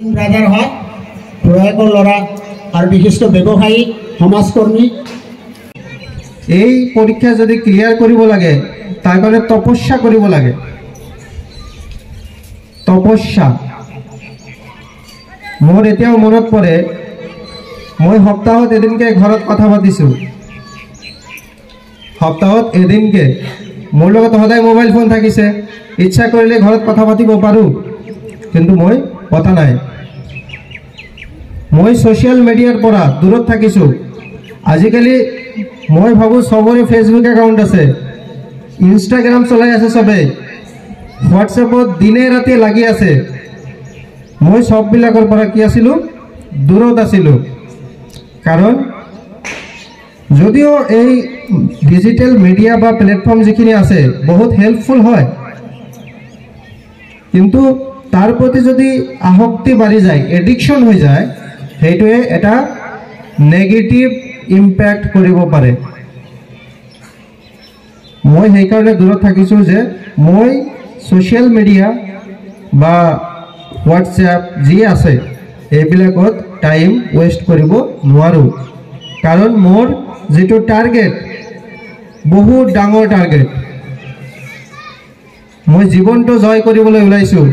Brother হয়। প্ৰয়াকৰ ল'ৰা আৰু বিশিষ্ট ব্যৱসায়ী সমাজকৰ্মী। এই পৰীক্ষা যদি ক্লিয়াৰ কৰিব লাগে তাৰ কাৰণে তপস্যা কৰিব লাগে। তপস্যা। মোৰ এতিয়াও মনত পৰে মই সপ্তাহত এদিনকে ঘৰত কথা পাতিছোঁ। সপ্তাহত এদিনকে। মোৰ লগত সদায় মোবাইল ফোন থাকিছে। ইচ্ছা কৰিলে ঘৰত কথা পাতিব পাৰোঁ। কিন্তু মই পতা নাই। মই ছ'চিয়েল মিডিয়াৰ পৰা দূৰত থাকিছোঁ। আজিকালি মই ভাবোঁ চবৰে ফেচবুক একাউণ্ট আছে। ইনষ্টাগ্ৰাম চলাই আছে চবেই। হোৱাটছএপত দিনে ৰাতি লাগি আছে। মই চববিলাকৰ পৰা কি আছিলোঁ? দূৰত আছিলোঁ। কাৰণ যদিও এই ডিজিটেল মিডিয়া বা প্লেটফৰ্ম যিখিনি আছে বহুত হেল্পফুল হয়। কিন্তু তাৰ প্ৰতি যদি আসক্তি বাঢ়ি যায় এডিকশ্যন হৈ যায় সেইটোৱে এটা নেগেটিভ ইম্পেক্ট কৰিব পাৰে। মই সেইকাৰণে দূৰত থাকিছোঁ যে মই ছ'চিয়েল মিডিয়া বা হোৱাটছএপ যি আছে এইবিলাকত টাইম ৱেষ্ট কৰিব নোৱাৰোঁ। কাৰণ মোৰ যিটো টাৰ্গেট বহুত ডাঙৰ টাৰ্গেট মই জীৱনটো জয় কৰিবলৈ ওলাইছোঁ।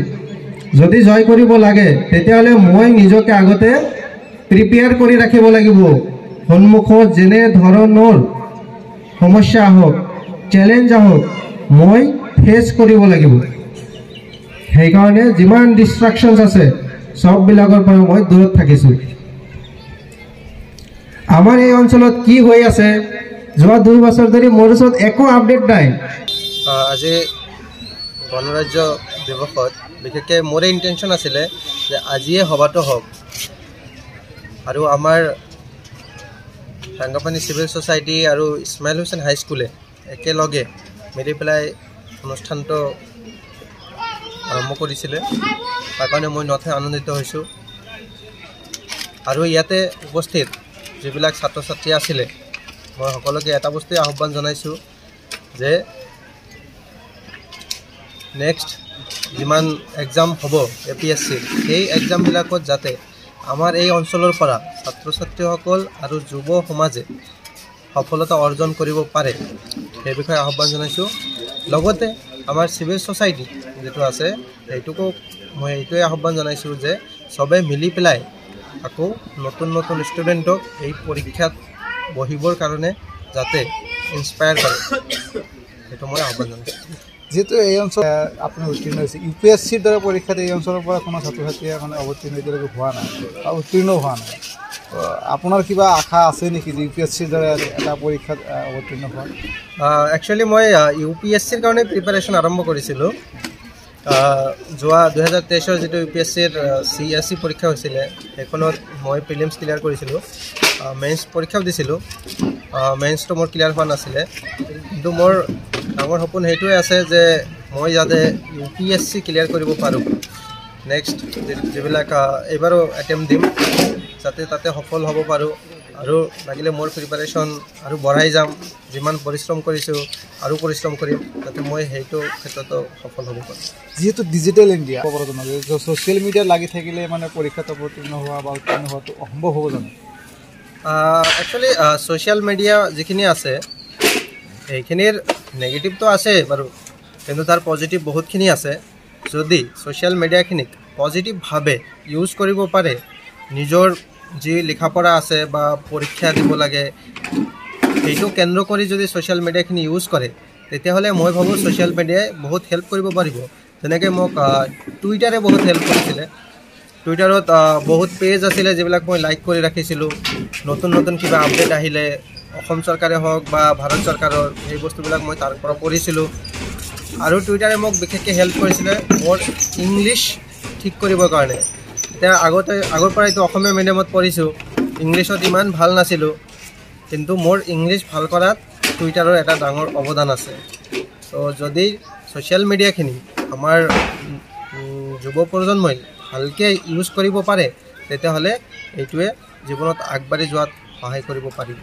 যদি জয় কৰিব লাগে তেতিয়াহ'লে মই নিজকে আগতে প্ৰিপেয়াৰ কৰি ৰাখিব লাগিব। সন্মুখত যেনে ধৰণৰ সমস্যা আহক চেলেঞ্জ আহক মই ফেচ কৰিব লাগিব। সেইকাৰণে যিমান ডিষ্ট্ৰাকশ্যনছ আছে চববিলাকৰ পৰা মই দূৰত থাকিছোঁ। আমাৰ এই অঞ্চলত কি হৈ আছে যোৱা দুই বছৰ ধৰি মোৰ ওচৰত একো আপডেট নাই। আজি গণৰাজ্য দিৱসত বিশেষকৈ মোৰে ইণ্টেনশ্যন আছিলে যে আজিয়ে সভাটো হওক। আৰু আমাৰ ৰাংগাপানী চিভিল ছ'চাইটি আৰু ইছমাইল হুছেইন হাইস্কুলে একেলগে মিলি পেলাই অনুষ্ঠানটো আৰম্ভ কৰিছিলে। তাৰ কাৰণে মই নথৈ আনন্দিত হৈছোঁ। আৰু ইয়াতে উপস্থিত যিবিলাক ছাত্ৰ ছাত্ৰী আছিলে মই সকলোকে এটা বস্তুৱে আহ্বান জনাইছোঁ যে নেক্সট যিমান এক্সাম হ'ব এ পি এছ চিৰ সেই এক্সামবিলাকত যাতে আমাৰ এই অঞ্চলৰ পৰা ছাত্ৰ ছাত্ৰীসকল আৰু যুৱ সমাজে সফলতা অৰ্জন কৰিব পাৰে সেই বিষয়ে আহ্বান জনাইছোঁ। লগতে আমাৰ চিভিল ছ'চাইটি যিটো আছে সেইটোকো মই এইটোৱে আহ্বান জনাইছোঁ যে চবে মিলি পেলাই আকৌ নতুন নতুন ষ্টুডেণ্টক এই পৰীক্ষাত বহিবৰ কাৰণে যাতে ইনস্পায়াৰ কৰে। সেইটো মই আহ্বান জনাইছোঁ। যিহেতু এই অঞ্চল আপুনি উত্তীৰ্ণ হৈছে। ইউ পি এছ চিৰ দৰে পৰীক্ষাত এই অঞ্চলৰ পৰা কোনো ছাত্ৰ ছাত্ৰীয়ে মানে অৱতীৰ্ণ এতিয়ালৈকে হোৱা নাই বা উত্তীৰ্ণ হোৱা নাই। আপোনাৰ কিবা আশা আছে নেকি যে ইউ পি এছ চিৰ দৰে এটা পৰীক্ষাত অৱতীৰ্ণ হোৱা? একচুৱেলি মই ইউ পি এছ চিৰ কাৰণে প্ৰিপাৰেশ্যন আৰম্ভ কৰিছিলোঁ। যোৱা দুহেজাৰ তেইছৰ যিটো ইউ পি এছ চিৰ চি এছ চি পৰীক্ষা হৈছিলে সেইখনত মই প্ৰিলিমছ ক্লিয়াৰ কৰিছিলোঁ। মেইনছ পৰীক্ষাও দিছিলোঁ। মেইনছটো মোৰ ক্লিয়াৰ হোৱা নাছিলে। কিন্তু মোৰ ডাঙৰ সপোন সেইটোৱে আছে যে মই যাতে U P S C clear কৰিব পাৰোঁ। নেক্সট যিবিলাক এইবাৰো এটেম্প দিম যাতে তাতে সফল হ'ব পাৰোঁ আৰু লাগিলে মোৰ প্ৰিপাৰেশ্যন আৰু বঢ়াই যাম। যিমান পৰিশ্ৰম কৰিছোঁ আৰু পৰিশ্ৰম কৰিম যাতে মই সেইটো ক্ষেত্ৰতো সফল হ'ব পাৰোঁ। যিহেতু ডিজিটেল ইণ্ডিয়া ছ'চিয়েল মিডিয়াত লাগি থাকিলে মানে পৰীক্ষাত অৱতীৰ্ণ হোৱা বা উত্তীৰ্ণ হোৱাটো অসম্ভৱ হ'ব জানো? একচুৱেলি ছ'চিয়েল মিডিয়া যিখিনি আছে সেইখিনিৰ নেগেটিভটো আছে বাৰু কিন্তু তাৰ পজিটিভ বহুতখিনি আছে। যদি ছ'চিয়েল মিডিয়াখিনিক পজিটিভভাৱে ইউজ কৰিব পাৰে নিজৰ যি লিখা পঢ়া আছে বা পৰীক্ষা দিব লাগে সেইটো কেন্দ্ৰ কৰি যদি ছ'চিয়েল মিডিয়াখিনি ইউজ কৰে তেতিয়াহ'লে মই ভাবোঁ ছ'চিয়েল মিডিয়াই বহুত হেল্প কৰিব পাৰিব। যেনেকৈ মোক টুইটাৰে বহুত হেল্প কৰিছিলে। টুইটাৰত বহুত পেজ আছিলে যিবিলাক মই লাইক কৰি ৰাখিছিলোঁ। নতুন নতুন কিবা আপডেট আহিলে অসম চৰকাৰে হওক বা ভাৰত চৰকাৰৰ সেই বস্তুবিলাক মই তাৰ পৰা পঢ়িছিলোঁ। আৰু টুইটাৰে মোক বিশেষকৈ হেল্প কৰিছিলে মোৰ ইংলিছ ঠিক কৰিবৰ কাৰণে। এতিয়া আগতে আগৰ পৰাইতো অসমীয়া মিডিয়ামত পঢ়িছোঁ। ইংলিছত ইমান ভাল নাছিলোঁ। কিন্তু মোৰ ইংলিছ ভাল কৰাত টুইটাৰৰ এটা ডাঙৰ অৱদান আছে। ত' যদি ছ'চিয়েল মিডিয়াখিনি আমাৰ যুৱ প্ৰজন্মই ভালকৈ ইউজ কৰিব পাৰে তেতিয়াহ'লে এইটোৱে জীৱনত আগবাঢ়ি যোৱাত সহায় কৰিব পাৰিব।